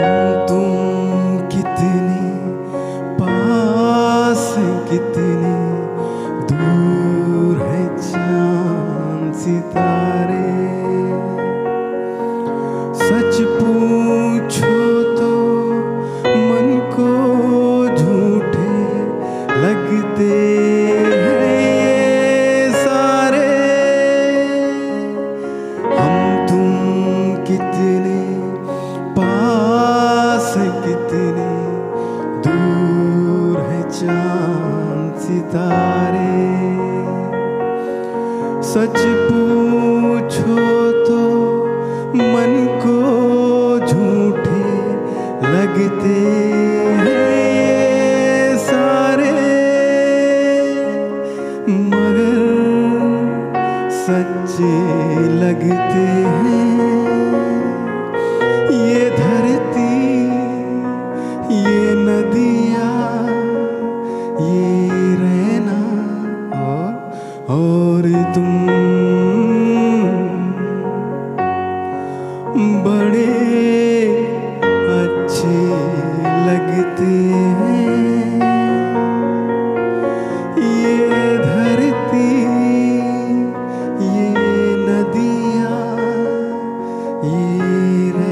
हम कितने, पास कितने, दूर है चाँद सितारे। सच पूछो तो मन को झूठे लगते हैं सारे। हम तुम कितने कितने दूर है चाँद सितारे। सच पूछो तो मन को झूठे लगते सारे। मगर सच्चे लगते ये धरती ये नदियाँ ये